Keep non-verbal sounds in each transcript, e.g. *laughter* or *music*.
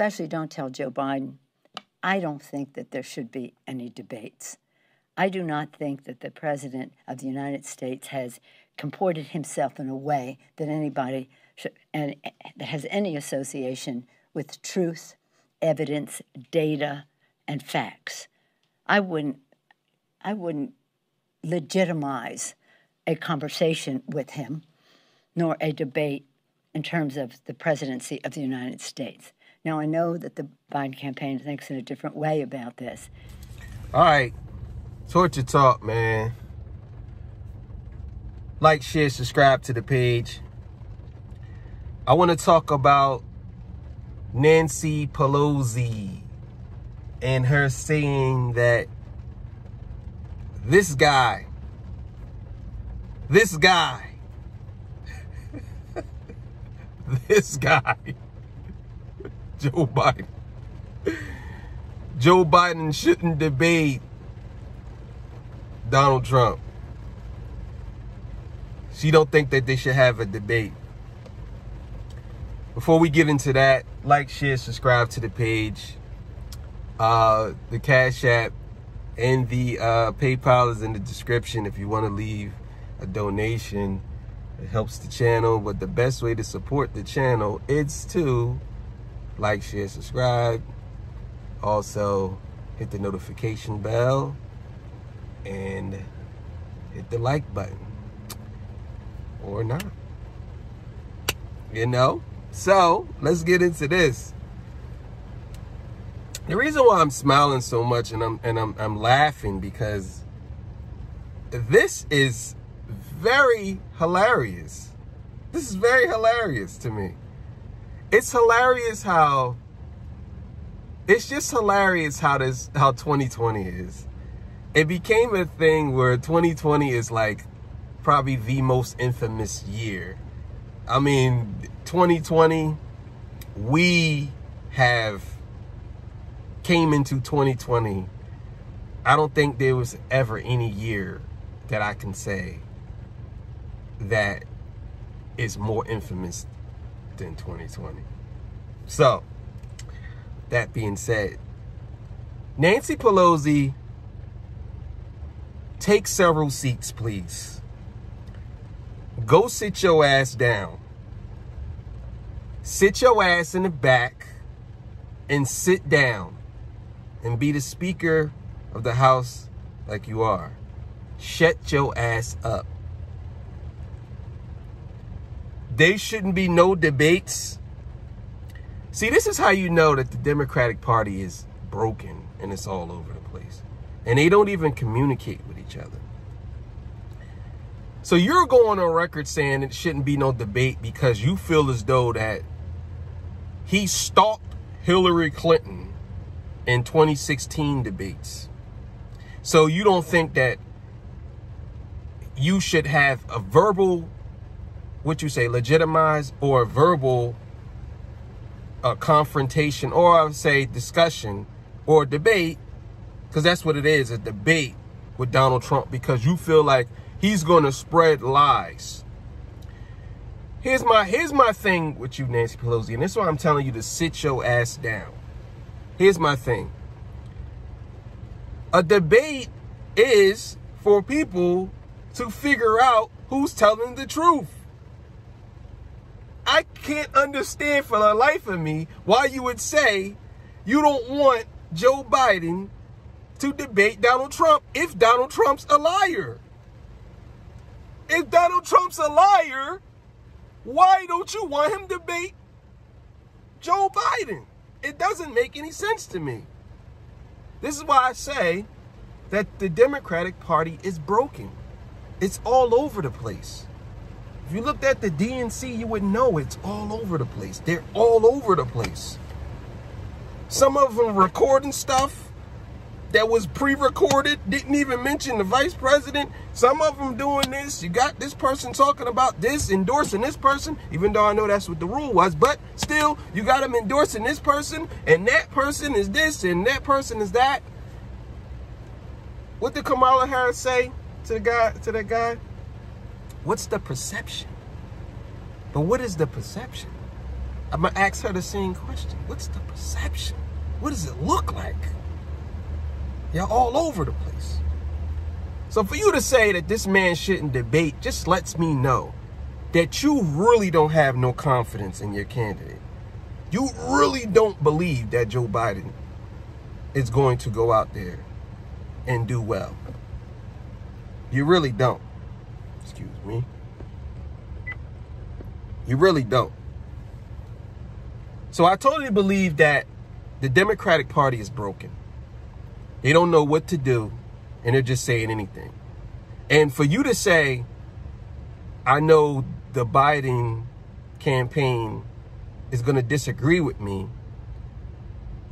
especially don't tell Joe Biden, I don't think that there should be any debates. I do not think that the President of the United States has comported himself in a way that anybody should, and that has any association with truth, evidence, data, and facts. I wouldn't, I wouldn't legitimize a conversation with him, nor a debate in terms of the presidency of the United States. Now, I know that the Biden campaign thinks in a different way about this. All right. Torture Talk, man. Like, share, subscribe to the page. I want to talk about Nancy Pelosi and her saying that this guy, this guy, *laughs* this guy Joe Biden. Joe Biden shouldn't debate Donald Trump. She don't think that they should have a debate. Before we get into that, like, share, subscribe to the page. Uh, the Cash App and the uh, PayPal is in the description if you want to leave a donation. It helps the channel, but the best way to support the channel is to like, share, subscribe. Also, hit the notification bell and hit the like button or not. You know? So, let's get into this. The reason why I'm smiling so much and I'm and I'm I'm laughing because this is very hilarious. This is very hilarious to me it's hilarious how it's just hilarious how this how 2020 is. It became a thing where 2020 is like probably the most infamous year. I mean, 2020 we have came into 2020 I don't think there was ever any year that I can say that is more infamous in 2020. So, that being said, Nancy Pelosi, take several seats, please. Go sit your ass down. Sit your ass in the back and sit down and be the Speaker of the House like you are. Shut your ass up. There shouldn't be no debates. See, this is how you know that the Democratic Party is broken and it's all over the place. And they don't even communicate with each other. So you're going on record saying it shouldn't be no debate because you feel as though that he stalked Hillary Clinton in 2016 debates. So you don't think that you should have a verbal what you say, legitimize or verbal uh, confrontation or I would say discussion or debate, because that's what it is, a debate with Donald Trump because you feel like he's going to spread lies. Here's my here's my thing with you, Nancy Pelosi, and this is why I'm telling you to sit your ass down. Here's my thing. A debate is for people to figure out who's telling the truth. I can't understand for the life of me why you would say you don't want Joe Biden to debate Donald Trump if Donald Trump's a liar. If Donald Trump's a liar, why don't you want him to debate Joe Biden? It doesn't make any sense to me. This is why I say that the Democratic Party is broken. It's all over the place. If you looked at the DNC, you would know it's all over the place. They're all over the place. Some of them recording stuff that was pre-recorded, didn't even mention the vice president. Some of them doing this. You got this person talking about this, endorsing this person, even though I know that's what the rule was. But still, you got them endorsing this person, and that person is this, and that person is that. What did Kamala Harris say to the guy, to that guy? What's the perception? But what is the perception? I'm gonna ask her the same question. What's the perception? What does it look like? You're all over the place. So for you to say that this man shouldn't debate just lets me know that you really don't have no confidence in your candidate. You really don't believe that Joe Biden is going to go out there and do well. You really don't. Excuse me. You really don't. So I totally believe that the Democratic Party is broken. They don't know what to do, and they're just saying anything. And for you to say, I know the Biden campaign is going to disagree with me,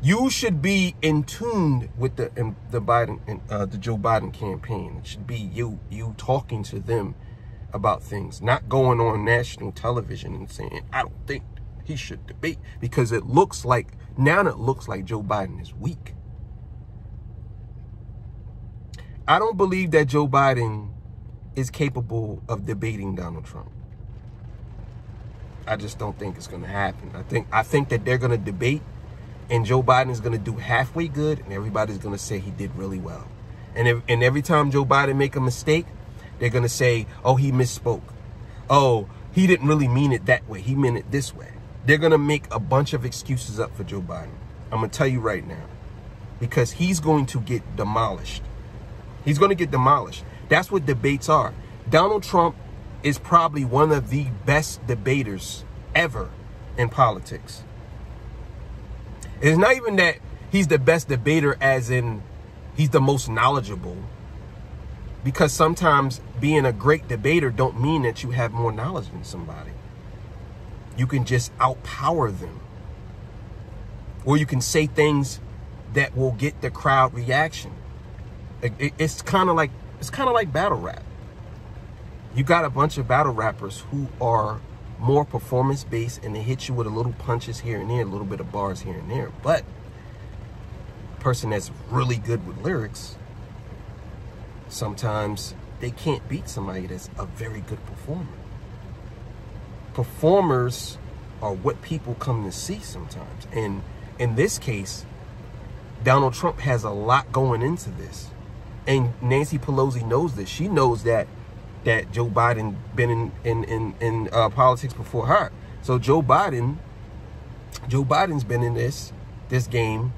you should be in tune with the the Biden uh, the Joe Biden campaign. It should be you you talking to them about things, not going on national television and saying I don't think he should debate because it looks like now it looks like Joe Biden is weak. I don't believe that Joe Biden is capable of debating Donald Trump. I just don't think it's going to happen. I think I think that they're going to debate and Joe Biden is going to do halfway good and everybody's going to say he did really well. And if, and every time Joe Biden make a mistake, they're going to say, "Oh, he misspoke." "Oh, he didn't really mean it that way. He meant it this way." They're going to make a bunch of excuses up for Joe Biden. I'm going to tell you right now. Because he's going to get demolished. He's going to get demolished. That's what debates are. Donald Trump is probably one of the best debaters ever in politics. It's not even that he's the best debater as in he's the most knowledgeable. Because sometimes being a great debater don't mean that you have more knowledge than somebody. You can just outpower them. Or you can say things that will get the crowd reaction. It's kind of like it's kind of like battle rap. You got a bunch of battle rappers who are more performance based and they hit you with a little punches here and there, a little bit of bars here and there. But a person that's really good with lyrics, sometimes they can't beat somebody that's a very good performer. Performers are what people come to see sometimes. And in this case, Donald Trump has a lot going into this. And Nancy Pelosi knows this. She knows that that Joe Biden been in in in, in uh, politics before her. So Joe Biden, Joe Biden's been in this this game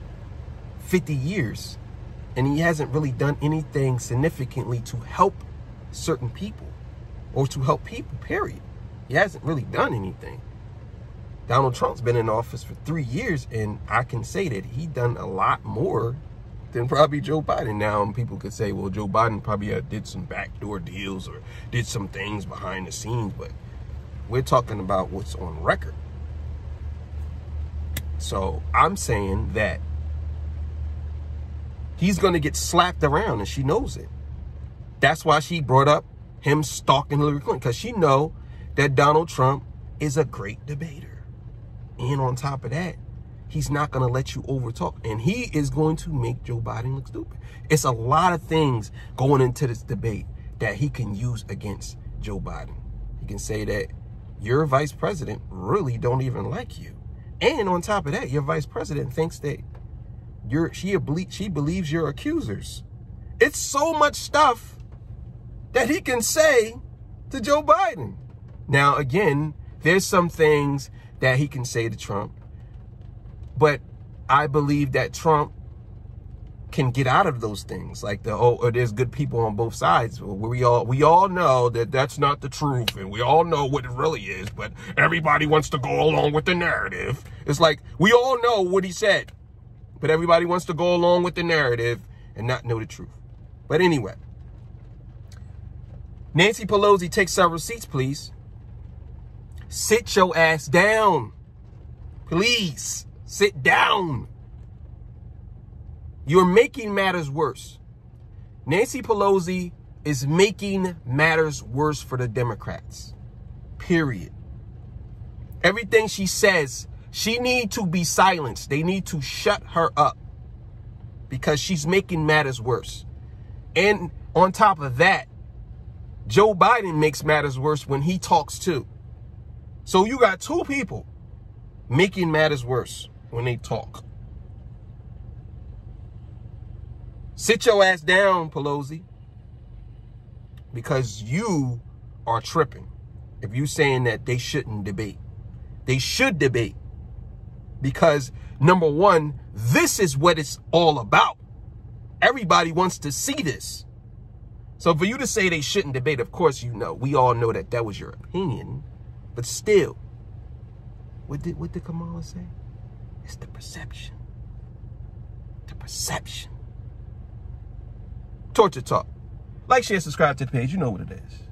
50 years, and he hasn't really done anything significantly to help certain people or to help people. Period. He hasn't really done anything. Donald Trump's been in office for three years, and I can say that he done a lot more than probably Joe Biden. Now, people could say, well, Joe Biden probably uh, did some backdoor deals or did some things behind the scenes, but we're talking about what's on record. So I'm saying that he's going to get slapped around and she knows it. That's why she brought up him stalking Hillary Clinton because she know that Donald Trump is a great debater. And on top of that, He's not going to let you overtalk. And he is going to make Joe Biden look stupid. It's a lot of things going into this debate that he can use against Joe Biden. He can say that your vice president really don't even like you. And on top of that, your vice president thinks that you're she she believes your accusers. It's so much stuff that he can say to Joe Biden. Now, again, there's some things that he can say to Trump but I believe that Trump can get out of those things like the oh, oh there's good people on both sides we all we all know that that's not the truth and we all know what it really is but everybody wants to go along with the narrative it's like we all know what he said but everybody wants to go along with the narrative and not know the truth but anyway Nancy Pelosi take several seats please sit your ass down please Sit down. You're making matters worse. Nancy Pelosi is making matters worse for the Democrats. Period. Everything she says, she need to be silenced. They need to shut her up because she's making matters worse. And on top of that, Joe Biden makes matters worse when he talks too. So you got two people making matters worse when they talk. Sit your ass down, Pelosi, because you are tripping. If you saying that they shouldn't debate, they should debate because number one, this is what it's all about. Everybody wants to see this. So for you to say they shouldn't debate, of course, you know, we all know that that was your opinion, but still, what did, what did Kamala say? It's the perception. The perception. Torture Talk. Like, share, subscribe to the page. You know what it is.